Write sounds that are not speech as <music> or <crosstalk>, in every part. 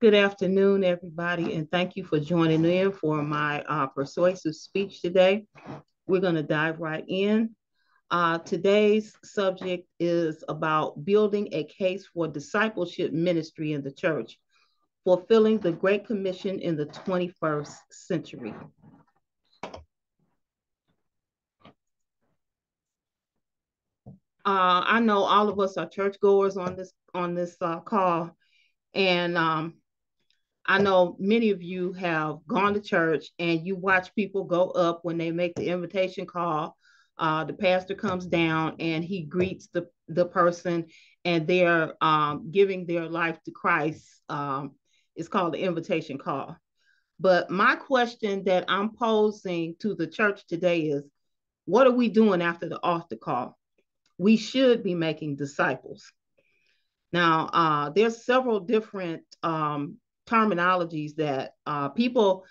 Good afternoon, everybody, and thank you for joining in for my uh, persuasive speech today. We're going to dive right in. Uh, today's subject is about building a case for discipleship ministry in the church, fulfilling the Great Commission in the 21st century. Uh, I know all of us are churchgoers on this on this uh, call, and um, I know many of you have gone to church and you watch people go up when they make the invitation call. Uh, the pastor comes down and he greets the, the person and they're um, giving their life to Christ. Um, it's called the invitation call. But my question that I'm posing to the church today is what are we doing after the altar call? We should be making disciples. Now, uh, there's several different um, terminologies that uh, people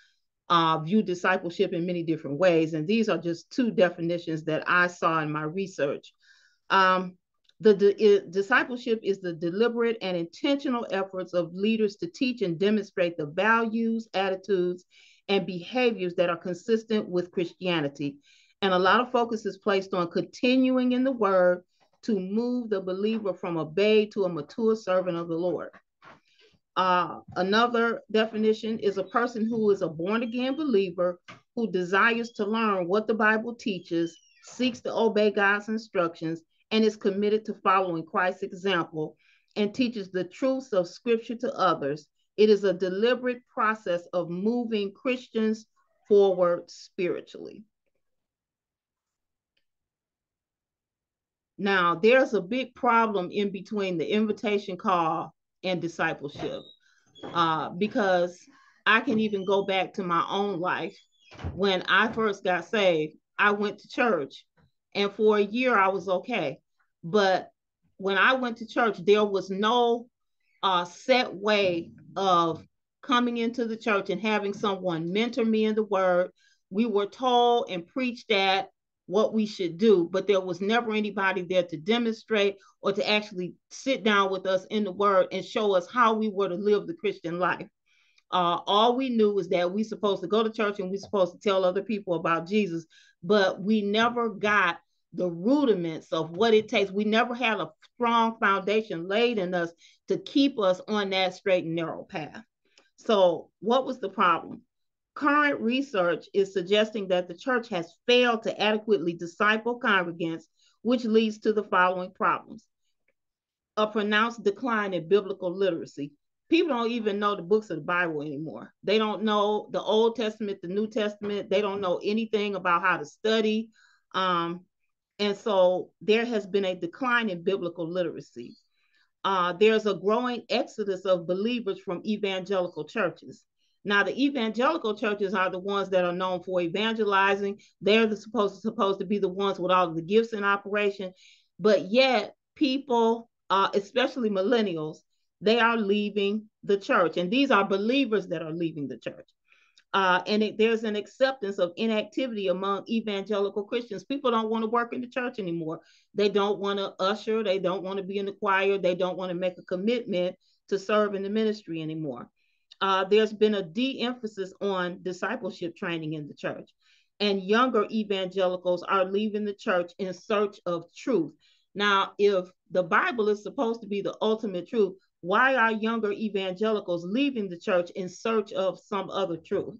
uh, view discipleship in many different ways. And these are just two definitions that I saw in my research. Um, the discipleship is the deliberate and intentional efforts of leaders to teach and demonstrate the values, attitudes, and behaviors that are consistent with Christianity. And a lot of focus is placed on continuing in the word to move the believer from a babe to a mature servant of the Lord. Uh, another definition is a person who is a born again believer who desires to learn what the Bible teaches, seeks to obey God's instructions, and is committed to following Christ's example and teaches the truths of Scripture to others. It is a deliberate process of moving Christians forward spiritually. Now, there's a big problem in between the invitation call and discipleship uh, because I can even go back to my own life. When I first got saved, I went to church, and for a year I was okay. But when I went to church, there was no uh, set way of coming into the church and having someone mentor me in the word. We were told and preached at what we should do, but there was never anybody there to demonstrate or to actually sit down with us in the word and show us how we were to live the Christian life. Uh, all we knew was that we supposed to go to church and we supposed to tell other people about Jesus, but we never got the rudiments of what it takes. We never had a strong foundation laid in us to keep us on that straight and narrow path. So, what was the problem? Current research is suggesting that the church has failed to adequately disciple congregants, which leads to the following problems. A pronounced decline in biblical literacy. People don't even know the books of the Bible anymore. They don't know the Old Testament, the New Testament. They don't know anything about how to study. Um, and so there has been a decline in biblical literacy. Uh, there's a growing exodus of believers from evangelical churches. Now, the evangelical churches are the ones that are known for evangelizing. They're the supposed supposed to be the ones with all the gifts in operation, but yet people, uh, especially millennials, they are leaving the church, and these are believers that are leaving the church. Uh, and it, there's an acceptance of inactivity among evangelical Christians. People don't want to work in the church anymore. They don't want to usher. They don't want to be in the choir. They don't want to make a commitment to serve in the ministry anymore uh, there's been a de-emphasis on discipleship training in the church. And younger evangelicals are leaving the church in search of truth. Now if the bible is supposed to be the ultimate truth why are younger evangelicals leaving the church in search of some other truth?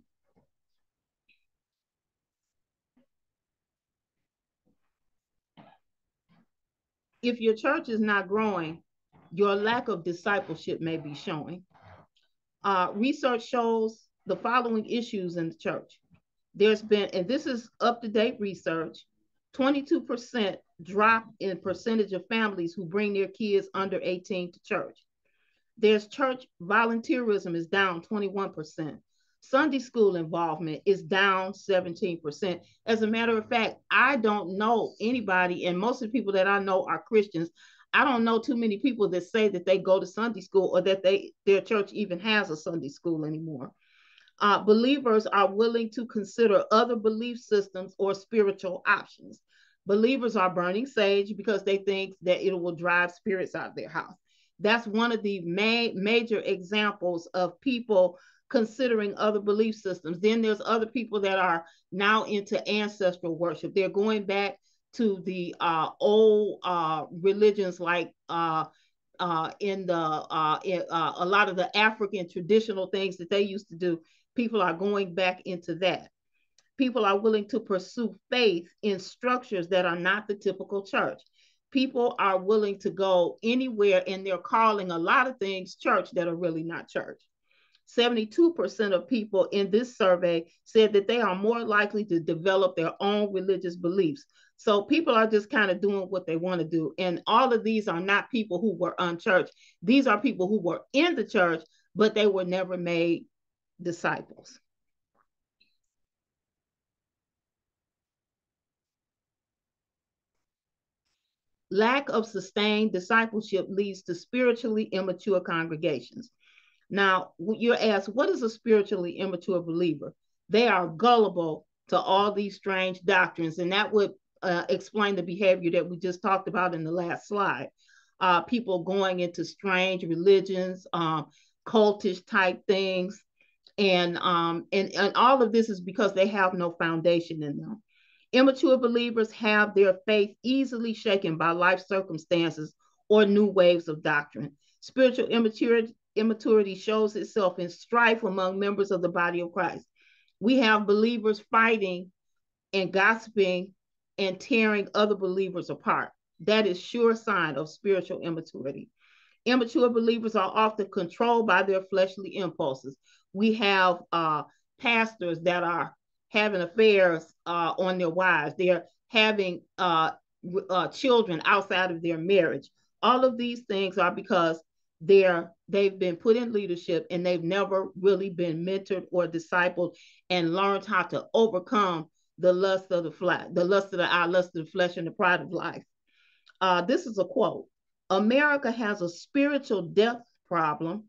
If your church is not growing your lack of discipleship may be showing uh, research shows the following issues in the church. There's been, and this is up to date research, 22% drop in percentage of families who bring their kids under 18 to church. There's church volunteerism is down 21%. Sunday school involvement is down 17%. As a matter of fact, I don't know anybody, and most of the people that I know are Christians. I don't know too many people that say that they go to Sunday school or that they their church even has a Sunday school anymore. Uh, believers are willing to consider other belief systems or spiritual options. Believers are burning sage because they think that it will drive spirits out of their house. that's one of the ma- major examples of people considering other belief systems. Then there's other people that are now into ancestral worship. They're going back to the uh, old uh, religions like uh, uh, in the uh, in, uh, a lot of the African traditional things that they used to do. People are going back into that. People are willing to pursue faith in structures that are not the typical church. People are willing to go anywhere and they're calling a lot of things church that are really not church. 72% of people in this survey said that they are more likely to develop their own religious beliefs. So people are just kind of doing what they want to do. And all of these are not people who were unchurched. These are people who were in the church, but they were never made disciples. Lack of sustained discipleship leads to spiritually immature congregations. Now, you're asked, what is a spiritually immature believer? They are gullible to all these strange doctrines, and that would uh, explain the behavior that we just talked about in the last slide. Uh, people going into strange religions, um, cultish type things, and um, and and all of this is because they have no foundation in them. Immature believers have their faith easily shaken by life circumstances or new waves of doctrine. Spiritual immaturity, immaturity shows itself in strife among members of the body of Christ. We have believers fighting and gossiping and tearing other believers apart. That is sure sign of spiritual immaturity. Immature believers are often controlled by their fleshly impulses. We have uh, pastors that are having affairs uh, on their wives. They're having uh, uh, children outside of their marriage. All of these things are because they're they've been put in leadership and they've never really been mentored or discipled and learned how to overcome the lust of the flesh, the lust of the eye, lust of the flesh, and the pride of life. Uh, this is a quote. America has a spiritual death problem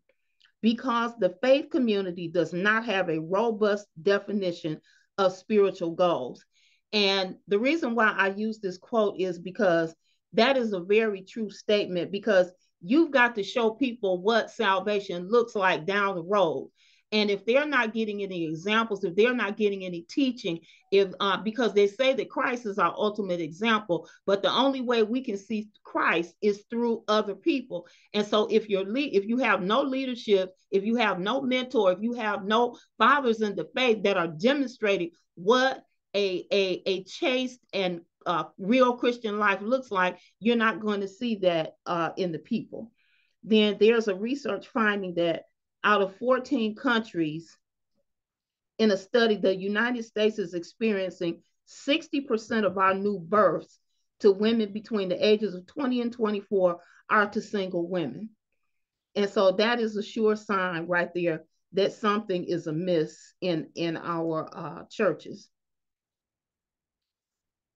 because the faith community does not have a robust definition of spiritual goals. And the reason why I use this quote is because that is a very true statement because you've got to show people what salvation looks like down the road. And if they're not getting any examples, if they're not getting any teaching, if uh, because they say that Christ is our ultimate example, but the only way we can see Christ is through other people. And so, if you're le- if you have no leadership, if you have no mentor, if you have no fathers in the faith that are demonstrating what a a a chaste and uh, real Christian life looks like, you're not going to see that uh, in the people. Then there's a research finding that out of 14 countries in a study, the United States is experiencing 60% of our new births to women between the ages of 20 and 24 are to single women. And so that is a sure sign right there that something is amiss in, in our uh, churches.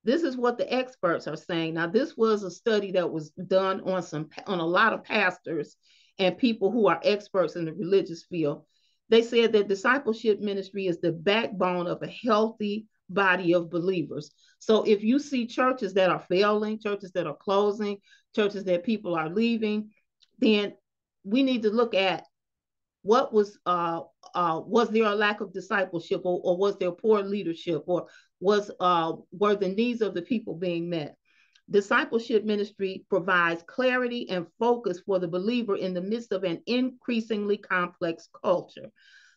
This is what the experts are saying. Now, this was a study that was done on some on a lot of pastors and people who are experts in the religious field. They said that discipleship ministry is the backbone of a healthy body of believers. So if you see churches that are failing, churches that are closing, churches that people are leaving, then we need to look at what was uh, uh, was there a lack of discipleship or, or was there poor leadership or was uh, were the needs of the people being met Discipleship ministry provides clarity and focus for the believer in the midst of an increasingly complex culture.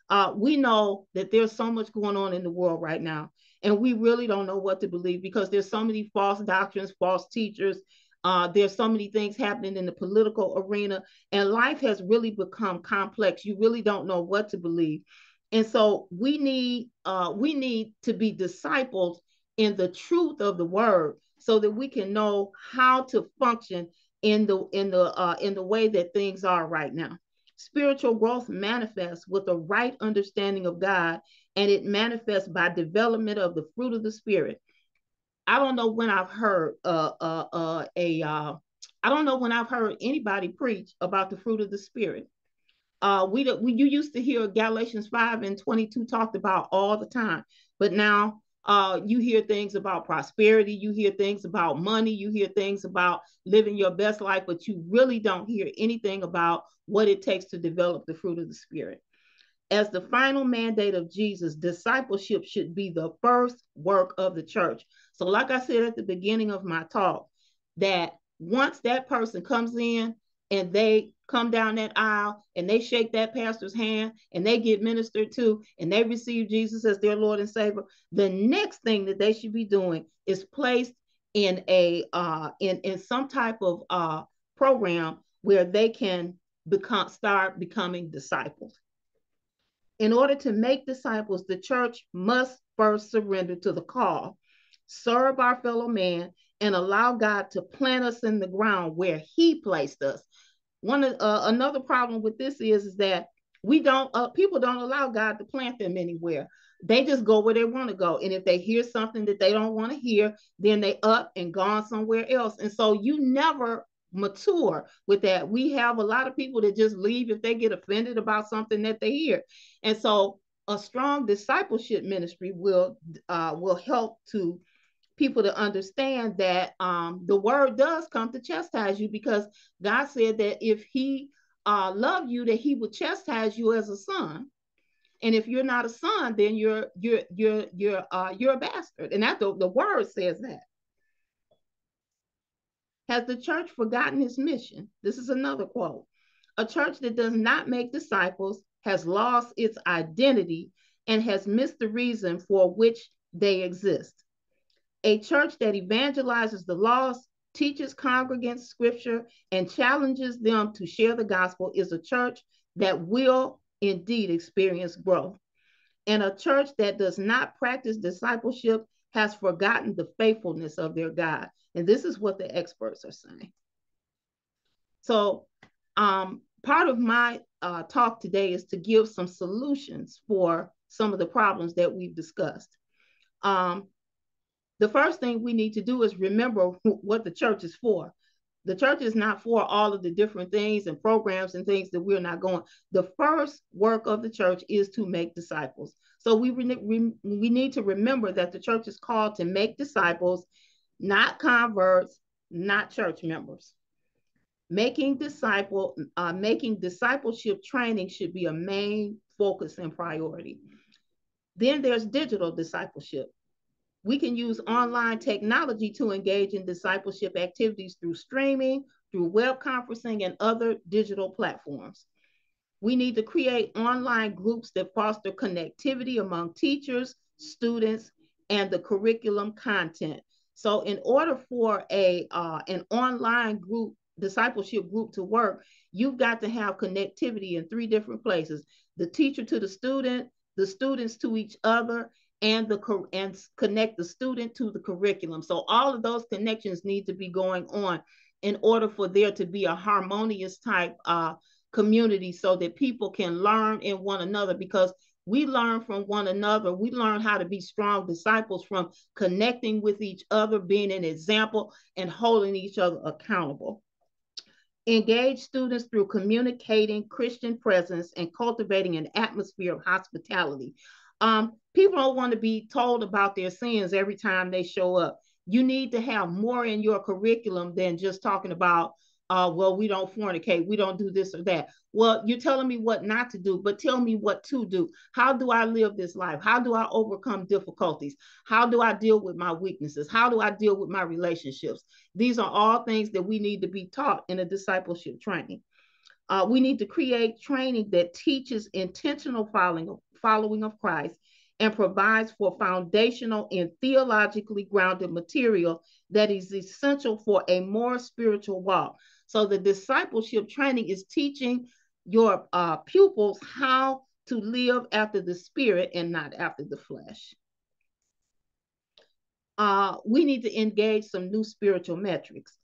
Uh, we know that there's so much going on in the world right now, and we really don't know what to believe because there's so many false doctrines, false teachers. Uh, there's so many things happening in the political arena, and life has really become complex. You really don't know what to believe, and so we need uh, we need to be disciples in the truth of the word so that we can know how to function in the in the uh, in the way that things are right now. Spiritual growth manifests with a right understanding of God, and it manifests by development of the fruit of the Spirit. I don't know when I've heard uh, uh, uh, a uh, I don't know when I've heard anybody preach about the fruit of the Spirit. Uh, we, we you used to hear Galatians 5 and 22 talked about all the time, but now uh, you hear things about prosperity, you hear things about money, you hear things about living your best life, but you really don't hear anything about what it takes to develop the fruit of the Spirit. As the final mandate of Jesus, discipleship should be the first work of the church. So, like I said at the beginning of my talk, that once that person comes in and they come down that aisle and they shake that pastor's hand and they get ministered to and they receive Jesus as their Lord and Savior, the next thing that they should be doing is placed in a uh, in in some type of uh, program where they can become start becoming disciples. In order to make disciples, the church must first surrender to the call, serve our fellow man, and allow God to plant us in the ground where He placed us one uh, another problem with this is, is that we don't uh, people don't allow God to plant them anywhere. They just go where they want to go. And if they hear something that they don't want to hear, then they up and gone somewhere else. And so you never mature with that. We have a lot of people that just leave if they get offended about something that they hear. And so a strong discipleship ministry will uh, will help to people to understand that um, the word does come to chastise you because God said that if He uh, loved you, that He would chastise you as a son. And if you're not a son, then you're you're you're you're uh, you're a bastard, and that the, the word says that. Has the church forgotten its mission? This is another quote. A church that does not make disciples has lost its identity and has missed the reason for which they exist. A church that evangelizes the lost, teaches congregants scripture, and challenges them to share the gospel is a church that will indeed experience growth. And a church that does not practice discipleship has forgotten the faithfulness of their God. And this is what the experts are saying. So, um, part of my uh, talk today is to give some solutions for some of the problems that we've discussed. Um, the first thing we need to do is remember <laughs> what the church is for. The church is not for all of the different things and programs and things that we're not going. The first work of the church is to make disciples. So we re- we need to remember that the church is called to make disciples, not converts, not church members. Making disciple, uh, making discipleship training should be a main focus and priority. Then there's digital discipleship. We can use online technology to engage in discipleship activities through streaming, through web conferencing, and other digital platforms. We need to create online groups that foster connectivity among teachers, students, and the curriculum content. So in order for a uh, an online group, discipleship group to work, you've got to have connectivity in three different places. The teacher to the student, the students to each other, and the and connect the student to the curriculum. So all of those connections need to be going on in order for there to be a harmonious type uh, community so that people can learn in one another because we learn from one another. We learn how to be strong disciples from connecting with each other, being an example, and holding each other accountable. Engage students through communicating Christian presence and cultivating an atmosphere of hospitality. Um, people don't want to be told about their sins every time they show up. You need to have more in your curriculum than just talking about, uh, well, we don't fornicate, we don't do this or that. Well, you're telling me what not to do, but tell me what to do. How do I live this life? How do I overcome difficulties? How do I deal with my weaknesses? How do I deal with my relationships? These are all things that we need to be taught in a discipleship training. Uh, we need to create training that teaches intentional following, following of Christ and provides for foundational and theologically grounded material that is essential for a more spiritual walk. So the discipleship training is teaching your uh, pupils how to live after the spirit and not after the flesh. Uh, we need to engage some new spiritual metrics.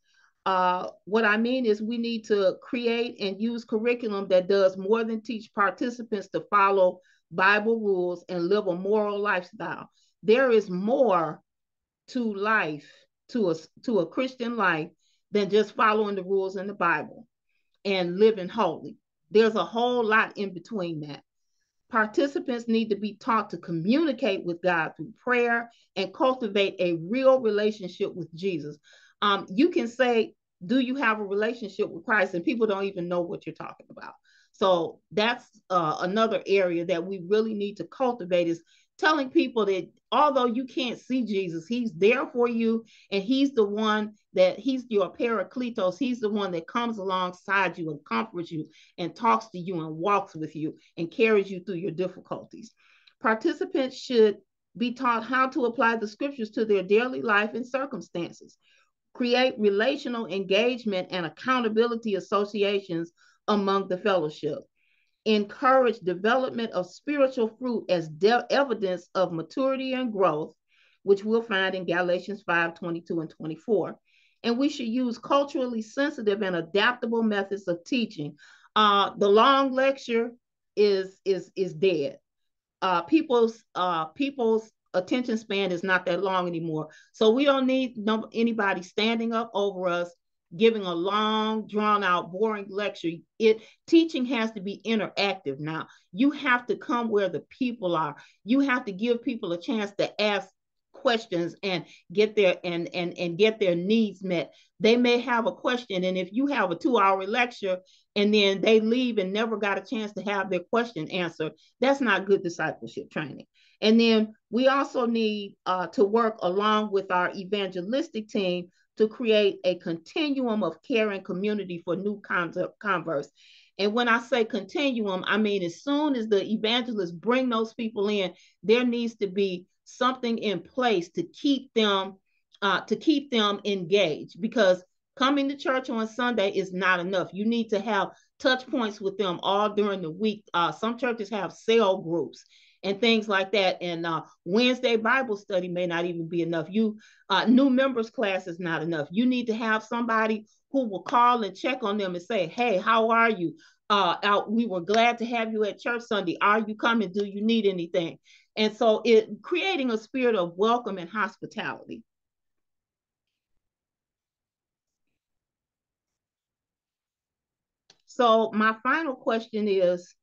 Uh, what I mean is we need to create and use curriculum that does more than teach participants to follow Bible rules, and live a moral lifestyle. There is more to life, to a, to a Christian life, than just following the rules in the Bible and living holy. There's a whole lot in between that. Participants need to be taught to communicate with God through prayer and cultivate a real relationship with Jesus. Um, you can say, Do you have a relationship with Christ? And people don't even know what you're talking about. So that's uh, another area that we really need to cultivate is telling people that although you can't see Jesus, he's there for you and he's the one that he's your paracletos. He's the one that comes alongside you and comforts you and talks to you and walks with you and carries you through your difficulties. Participants should be taught how to apply the scriptures to their daily life and circumstances. Create relational engagement and accountability associations among the fellowship encourage development of spiritual fruit as de- evidence of maturity and growth, which we'll find in Galatians 5 22 and 24. And we should use culturally sensitive and adaptable methods of teaching. Uh, the long lecture is is is dead. Uh, people's uh, people's attention span is not that long anymore. So we don't need no, anybody standing up over us giving a long drawn out boring lecture. It teaching has to be interactive. Now you have to come where the people are. You have to give people a chance to ask questions and get their and and and get their needs met. They may have a question and if you have a two hour lecture and then they leave and never got a chance to have their question answered that's not good discipleship training. And then we also need uh, to work along with our evangelistic team to create a continuum of care and community for new converts. And when I say continuum, I mean as soon as the evangelists bring those people in, there needs to be something in place to keep them uh, to keep them engaged because coming to church on Sunday is not enough. You need to have touch points with them all during the week. Uh, some churches have cell groups and things like that. And uh, Wednesday Bible study may not even be enough. You uh, new members class is not enough. You need to have somebody who will call and check on them and say, "Hey, how are you? Uh, out, we were glad to have you at church Sunday. Are you coming? Do you need anything?" And so, it creating a spirit of welcome and hospitality. So my final question is,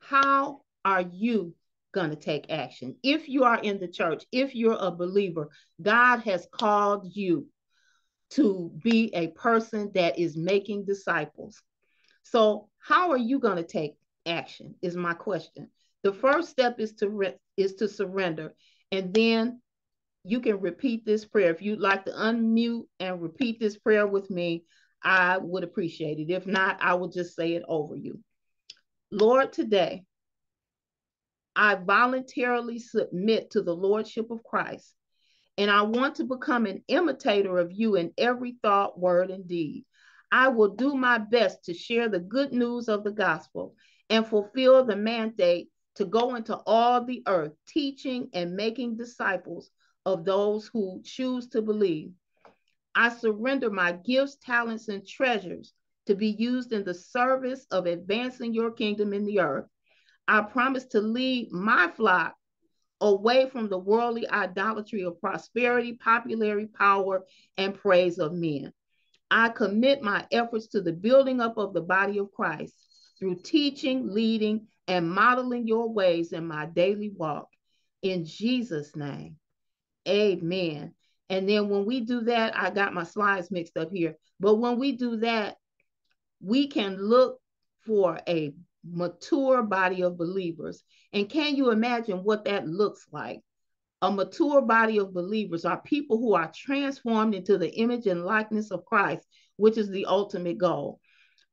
how are you going to take action. If you are in the church, if you're a believer, God has called you to be a person that is making disciples. So, how are you going to take action? Is my question. The first step is to re- is to surrender, and then you can repeat this prayer. If you'd like to unmute and repeat this prayer with me, I would appreciate it. If not, I will just say it over you. Lord, today I voluntarily submit to the Lordship of Christ, and I want to become an imitator of you in every thought, word, and deed. I will do my best to share the good news of the gospel and fulfill the mandate to go into all the earth, teaching and making disciples of those who choose to believe. I surrender my gifts, talents, and treasures to be used in the service of advancing your kingdom in the earth. I promise to lead my flock away from the worldly idolatry of prosperity, popularity, power, and praise of men. I commit my efforts to the building up of the body of Christ through teaching, leading, and modeling your ways in my daily walk. In Jesus' name, amen. And then when we do that, I got my slides mixed up here, but when we do that, we can look for a mature body of believers. And can you imagine what that looks like? A mature body of believers are people who are transformed into the image and likeness of Christ, which is the ultimate goal.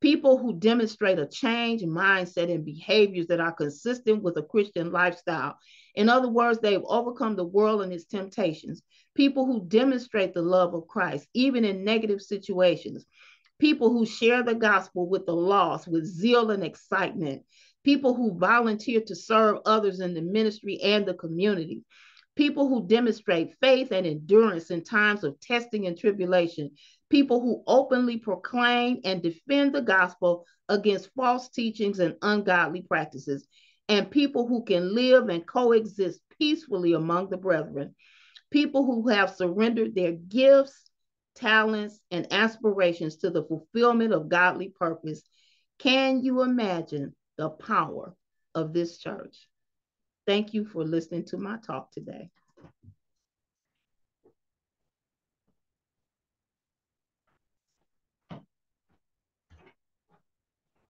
People who demonstrate a change in mindset and behaviors that are consistent with a Christian lifestyle. In other words, they've overcome the world and its temptations. People who demonstrate the love of Christ, even in negative situations people who share the gospel with the lost with zeal and excitement, people who volunteer to serve others in the ministry and the community, people who demonstrate faith and endurance in times of testing and tribulation, people who openly proclaim and defend the gospel against false teachings and ungodly practices, and people who can live and coexist peacefully among the brethren, people who have surrendered their gifts talents, and aspirations to the fulfillment of godly purpose. Can you imagine the power of this church? Thank you for listening to my talk today.